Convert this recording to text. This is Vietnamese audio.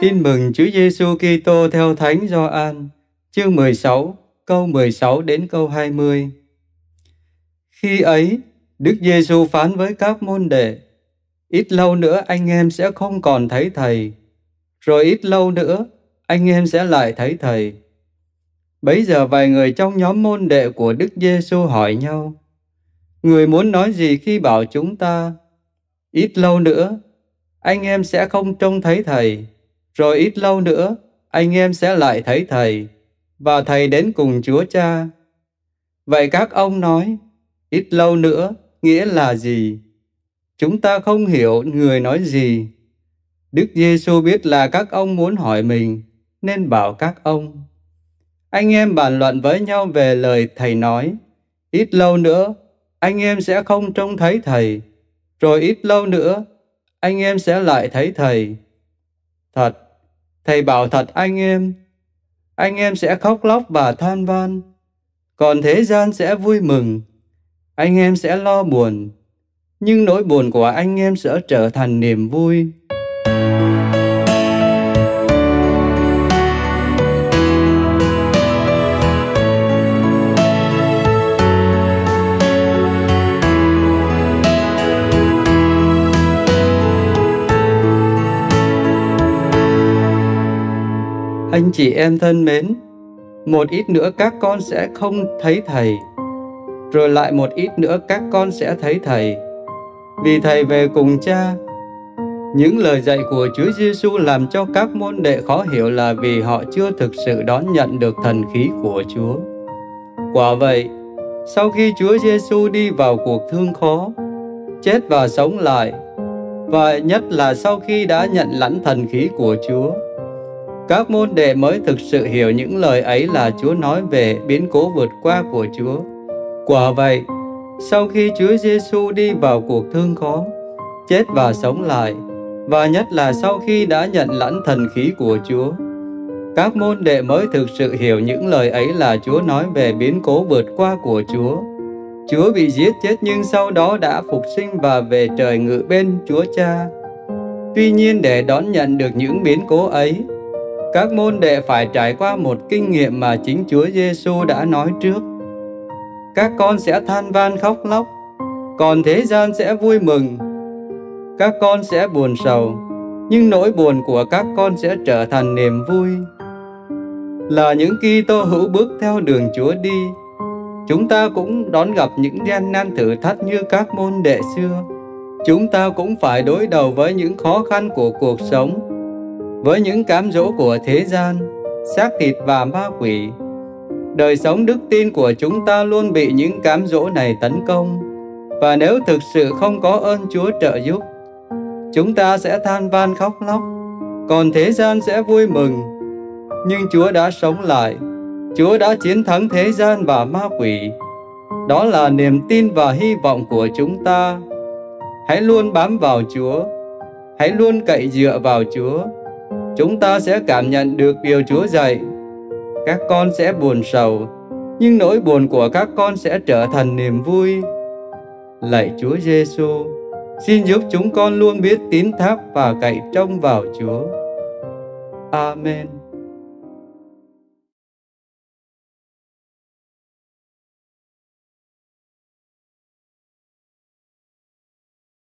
Tin mừng Chúa Giêsu Kitô theo Thánh Gioan, chương 16, câu 16 đến câu 20. Khi ấy, Đức Giêsu phán với các môn đệ: Ít lâu nữa anh em sẽ không còn thấy thầy, rồi ít lâu nữa anh em sẽ lại thấy thầy. Bấy giờ vài người trong nhóm môn đệ của Đức Giêsu hỏi nhau: Người muốn nói gì khi bảo chúng ta? Ít lâu nữa, anh em sẽ không trông thấy thầy rồi ít lâu nữa, anh em sẽ lại thấy Thầy, và Thầy đến cùng Chúa Cha. Vậy các ông nói, ít lâu nữa nghĩa là gì? Chúng ta không hiểu người nói gì. Đức Giêsu biết là các ông muốn hỏi mình, nên bảo các ông. Anh em bàn luận với nhau về lời Thầy nói, ít lâu nữa, anh em sẽ không trông thấy Thầy, rồi ít lâu nữa, anh em sẽ lại thấy Thầy. Thật, Thầy bảo thật anh em, anh em sẽ khóc lóc và than van, còn thế gian sẽ vui mừng, anh em sẽ lo buồn, nhưng nỗi buồn của anh em sẽ trở thành niềm vui. Anh chị em thân mến, một ít nữa các con sẽ không thấy Thầy, rồi lại một ít nữa các con sẽ thấy Thầy. Vì Thầy về cùng cha. Những lời dạy của Chúa Giêsu làm cho các môn đệ khó hiểu là vì họ chưa thực sự đón nhận được thần khí của Chúa. Quả vậy, sau khi Chúa Giêsu đi vào cuộc thương khó, chết và sống lại, và nhất là sau khi đã nhận lãnh thần khí của Chúa, các môn đệ mới thực sự hiểu những lời ấy là Chúa nói về biến cố vượt qua của Chúa. Quả vậy, sau khi Chúa Giêsu đi vào cuộc thương khó, chết và sống lại, và nhất là sau khi đã nhận lãnh thần khí của Chúa, các môn đệ mới thực sự hiểu những lời ấy là Chúa nói về biến cố vượt qua của Chúa. Chúa bị giết chết nhưng sau đó đã phục sinh và về trời ngự bên Chúa Cha. Tuy nhiên để đón nhận được những biến cố ấy, các môn đệ phải trải qua một kinh nghiệm mà chính Chúa Giêsu đã nói trước. Các con sẽ than van khóc lóc, còn thế gian sẽ vui mừng. Các con sẽ buồn sầu, nhưng nỗi buồn của các con sẽ trở thành niềm vui. Là những Kitô hữu bước theo đường Chúa đi, chúng ta cũng đón gặp những gian nan thử thách như các môn đệ xưa. Chúng ta cũng phải đối đầu với những khó khăn của cuộc sống với những cám dỗ của thế gian, xác thịt và ma quỷ. Đời sống đức tin của chúng ta luôn bị những cám dỗ này tấn công, và nếu thực sự không có ơn Chúa trợ giúp, chúng ta sẽ than van khóc lóc, còn thế gian sẽ vui mừng. Nhưng Chúa đã sống lại, Chúa đã chiến thắng thế gian và ma quỷ. Đó là niềm tin và hy vọng của chúng ta. Hãy luôn bám vào Chúa, hãy luôn cậy dựa vào Chúa chúng ta sẽ cảm nhận được điều Chúa dạy. Các con sẽ buồn sầu, nhưng nỗi buồn của các con sẽ trở thành niềm vui. Lạy Chúa Giêsu, xin giúp chúng con luôn biết tín thác và cậy trông vào Chúa. Amen.